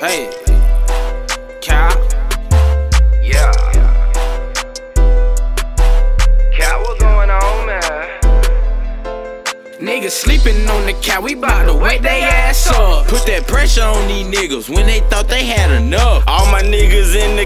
Hey, Cal. Yeah. Cat, what going on, man? Niggas sleeping on the couch, we bout to wake they ass up. Put that pressure on these niggas when they thought they had enough. All my niggas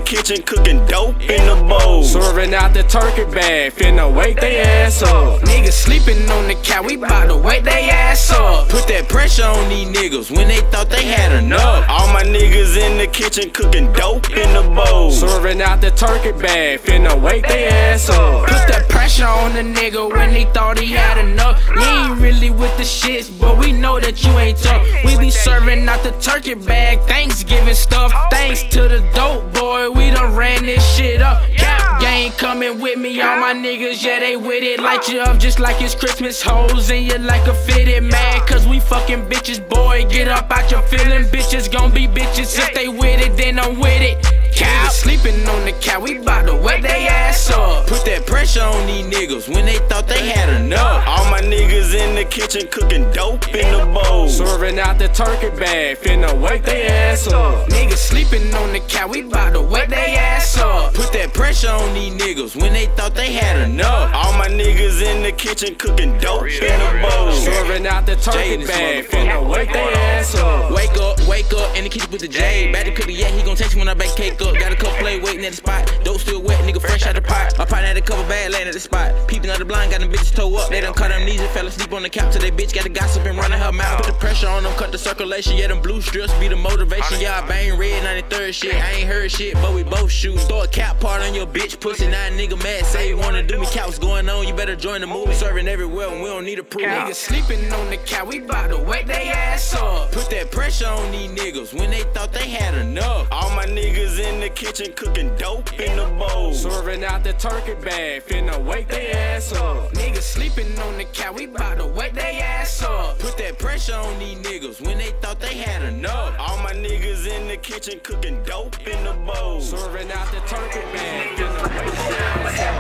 kitchen cooking dope in the bowl. Serving out the turkey bag, finna wake they ass up. Niggas sleeping on the couch, we bout to wake they ass up. Put that pressure on these niggas when they thought they had enough. All my niggas in the kitchen cooking dope in the bowl. Serving out the turkey bag, finna wake they ass up. Put that pressure on the nigga when he thought he had enough. You ain't really with the shits, but we know that you ain't tough. We be serving out the turkey bag, Thanksgiving stuff. Thanks to the dope boy, we done ran this shit up. Cap gang coming with me, all my niggas, yeah, they with it. Light you up just like it's Christmas hoes, and you like a fitted man. Cause we fucking bitches, boy. Get up out your feeling, bitches gon' be bitches. If they with it, then I'm with it. Cap sleeping on the couch, we bout to wet they ass up. Put that pressure on these niggas when they thought they had enough. All my niggas in the kitchen cooking dope in the bowl. Serving out the turkey bag, finna wake they ass up. Niggas sleeping on the couch, we bout to wet they ass up. Put that pressure on these niggas when they thought they had enough. All my niggas in the kitchen cooking dope in the bowl. Serving out the turkey Jay, bag, motherfucker. finna wake they ass up. Wake up, wake up, in the kitchen with the J. Back to cookie, yeah, he gon' text me when I bake cake up. Got a couple play waiting at the spot. Dope still wet, nigga fresh out the pot. My partner had a couple bad laying at the spot. Peeping out the blind, got them bitches toe up. They done cut amnesia, fell asleep on the couch till they bitch got the gossip and running her mouth. Put the pressure on them, cut the circulation. Yeah, them blue strips be the motivation. Yeah, I bang red 93rd shit. I ain't heard shit, but we both shoot. Throw a cap part on your bitch, pussy. Now a nigga mad, say you wanna do me. Couch going on, you better join the movie. Serving everywhere, and we don't need a proof. Niggas sleeping on the couch, we bout to wake they ass up. Put that pressure on these niggas when they thought they had enough. All my niggas in the kitchen cooking dope in the bowl. Serving out the turkey bag, finna wake they ass up. Niggas sleeping on the couch, we bout to wake they ass up. Put that pressure on these niggas when they thought they had enough. All my niggas in the kitchen cooking dope in the bowl. Serving out the turkey bag, finna wake they ass up.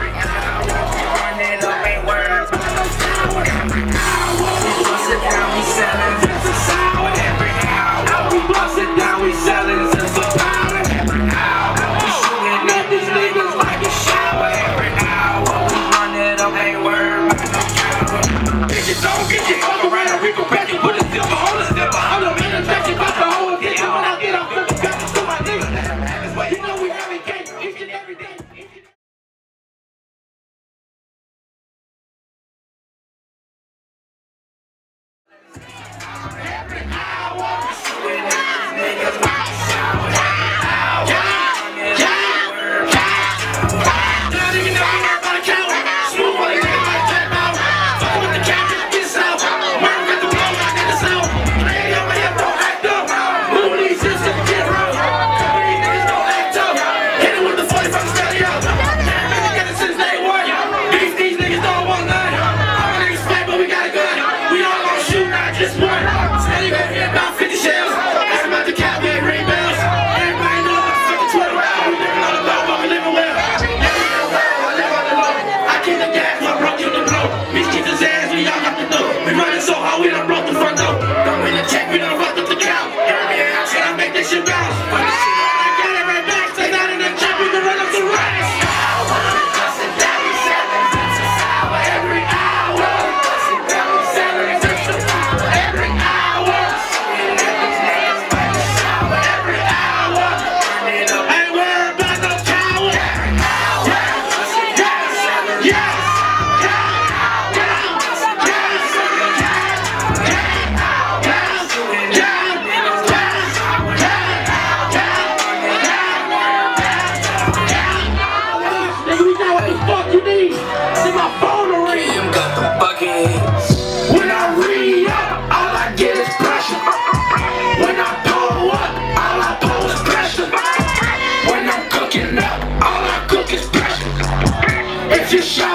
Just If you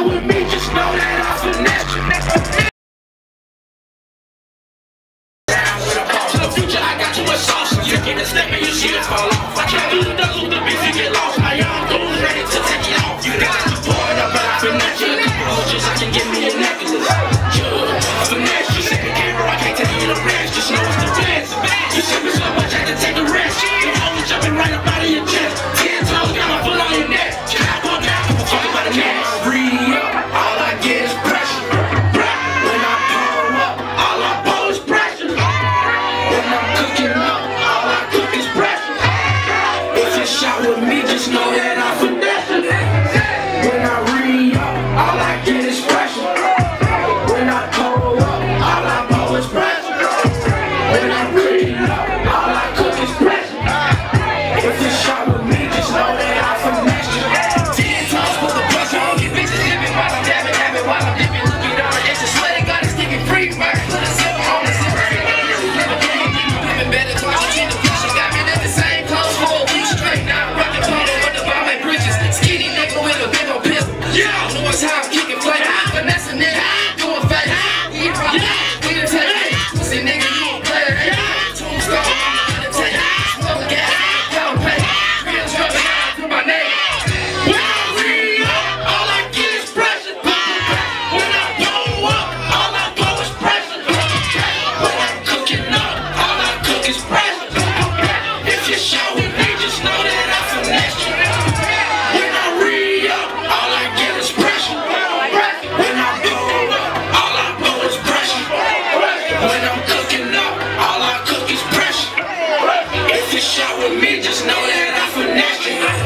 What's time. me, just know that I'm a natural.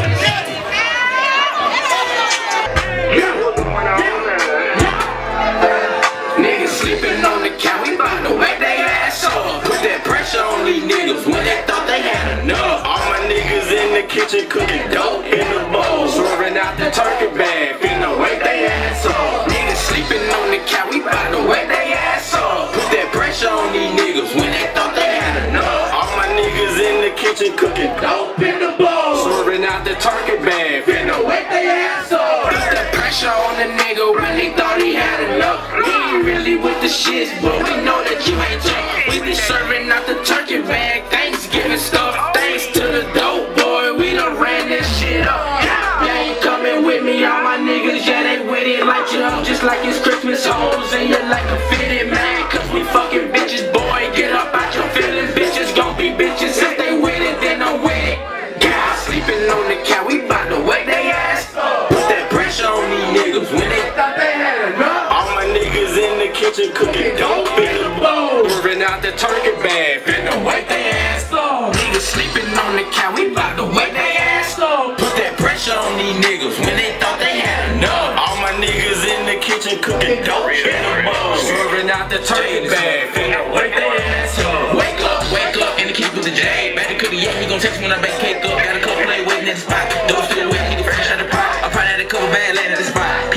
The shits, but we know that you ain't tough. We be serving cooking dope in the bowl. Swerving out the turkey bag. Finna wake they ass up. Niggas sleeping on the couch, we bout to wake they ass up. Put that pressure on these niggas when they thought they had enough. All my niggas in the kitchen cooking dope in the bowl. Swerving out the turkey bag. Finna wake they ass up. Wake up, wake up, in the kitchen with the J. Back to cookie, yeah, he gon' text me when I bake cake up. Got a couple play waiting at the spot. Dope still wet, nigga fresh out the pot. I probably had a couple bad laying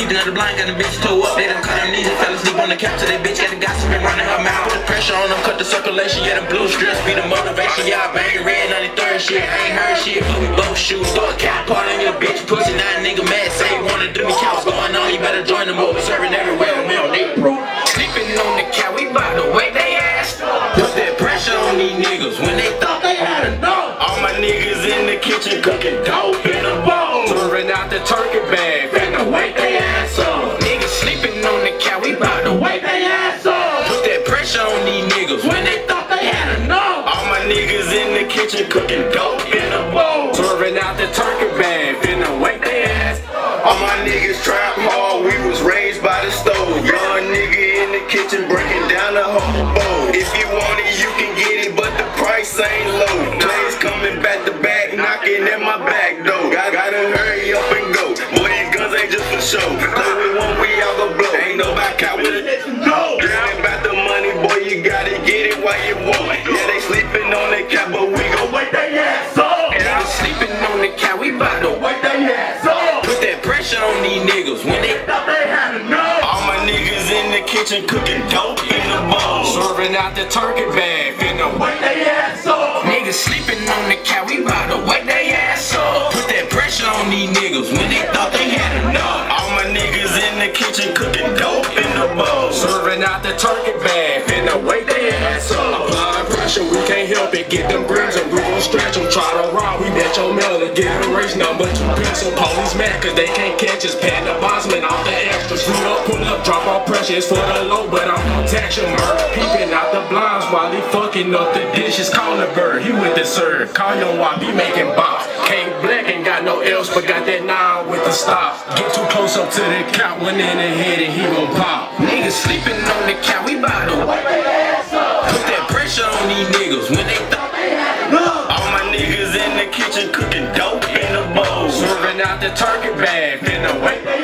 Peeping the blind, got the bitch toe up. They done cut her knees and fell asleep on the couch. So they bitch got the gossip and running her mouth. Put the pressure on them, cut the circulation. Yeah, the blue strips be the motivation. Yeah, I bang red on the third shit. I ain't heard shit, but we both shoot. Throw a cat part on your bitch pussy. Now a nigga mad, say wanna do me couch. Going on, you better join them over. Serving everywhere, we on they bro. Sleeping on the couch, we bout to wake they ass. Put that pressure on these niggas when they thought they had enough. All my niggas in the kitchen cooking dope in the bowl. Swerving out the turkey bag. Finna wake they these niggas when they thought they had enough. All my niggas in the kitchen cooking dope in the bowl. Swerving out the turkey kitchen cooking dope in the bowl. Swerving out the turkey bag. Finna Wake they ass up. niggas sleeping on the couch, we bout to wake they ass up. Put that pressure on these niggas when they thought they had enough. All my niggas in the kitchen cooking dope in the bowl. Serving out the turkey bag, finna wake they ass up. Applying pressure, we can't help it. Get them grams and we gon' stretch them. Try to rob, we bet your melon. A number two pencil. Police mad cause they can't catch us. Pan the bondsman off the extras. Pull up, pull up, drop our pressure. It's for the low, but I'm gon' tax your murder. Peeping out the blinds while he fucking up the dishes. Call the bird, he with the serve. Call your wife, he making bops. Can't black, ain't got no else, but got that nine with the stop. Get too close up to the count, one in the head and he gon' pop. Niggas sleeping on the couch, we bout to put that pressure on these niggas when they thought out the turkey bag, ass up.